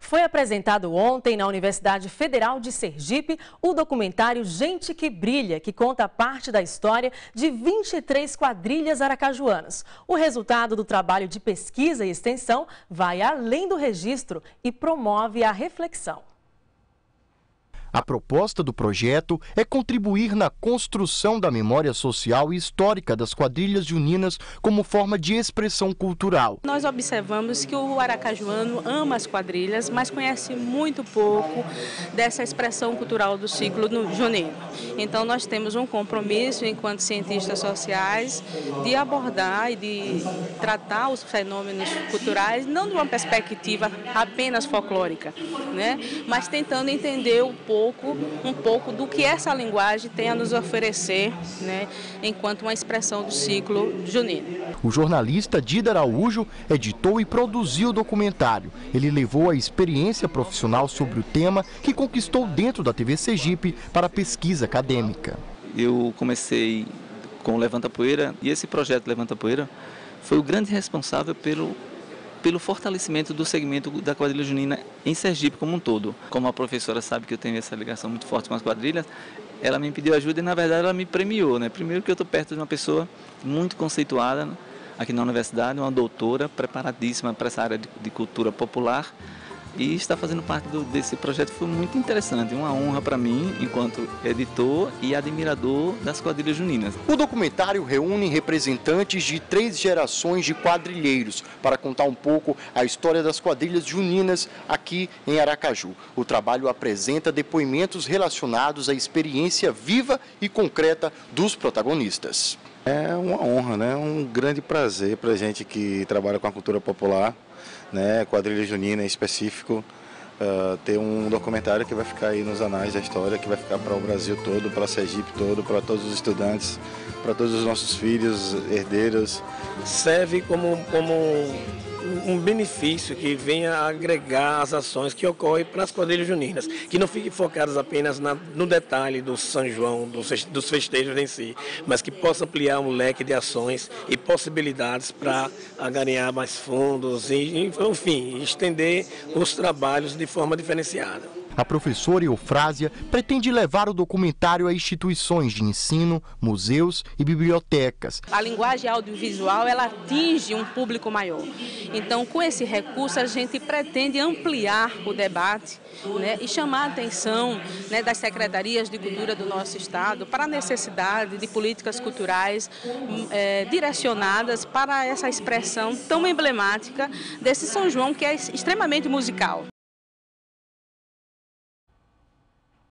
Foi apresentado ontem na Universidade Federal de Sergipe o documentário Gente que Brilha, que conta parte da história de 23 quadrilhas aracajuanas. O resultado do trabalho de pesquisa e extensão vai além do registro e promove a reflexão. A proposta do projeto é contribuir na construção da memória social e histórica das quadrilhas juninas como forma de expressão cultural. Nós observamos que o aracajuano ama as quadrilhas, mas conhece muito pouco dessa expressão cultural do ciclo junino. Então nós temos um compromisso enquanto cientistas sociais de abordar e de tratar os fenômenos culturais não de uma perspectiva apenas folclórica, né? mas tentando entender um pouco pouco, um pouco do que essa linguagem tem a nos oferecer, né, enquanto uma expressão do ciclo junino. O jornalista Dida Araújo editou e produziu o documentário. Ele levou a experiência profissional sobre o tema que conquistou dentro da TV Sergipe para pesquisa acadêmica. Eu comecei com o Levanta Poeira e esse projeto Levanta Poeira foi o grande responsável pelo pelo fortalecimento do segmento da quadrilha junina em Sergipe como um todo. Como a professora sabe que eu tenho essa ligação muito forte com as quadrilhas, ela me pediu ajuda e na verdade ela me premiou, né? Primeiro que eu estou perto de uma pessoa muito conceituada aqui na universidade, uma doutora preparadíssima para essa área de, de cultura popular e estar fazendo parte do, desse projeto foi muito interessante, uma honra para mim, enquanto editor e admirador das quadrilhas juninas. O documentário reúne representantes de três gerações de quadrilheiros para contar um pouco a história das quadrilhas juninas aqui em Aracaju. O trabalho apresenta depoimentos relacionados à experiência viva e concreta dos protagonistas. É uma honra, né? um grande prazer para a gente que trabalha com a cultura popular né, quadrilha junina em específico, uh, ter um documentário que vai ficar aí nos anais da história, que vai ficar para o Brasil todo, para Sergipe todo, para todos os estudantes, para todos os nossos filhos, herdeiros. Serve como, como um benefício que venha agregar as ações que ocorrem para as quadrilhas juninas, que não fiquem focadas apenas na, no detalhe do São João, dos, festejos em si, mas que possa ampliar um leque de ações e possibilidades para ganhar mais fundos e, enfim, estender os trabalhos de forma diferenciada. A professora Eufrásia pretende levar o documentário a instituições de ensino, museus e bibliotecas. A linguagem audiovisual ela atinge um público maior. Então, com esse recurso, a gente pretende ampliar o debate né, e chamar a atenção né, das secretarias de cultura do nosso estado para a necessidade de políticas culturais é, direcionadas para essa expressão tão emblemática desse São João que é extremamente musical.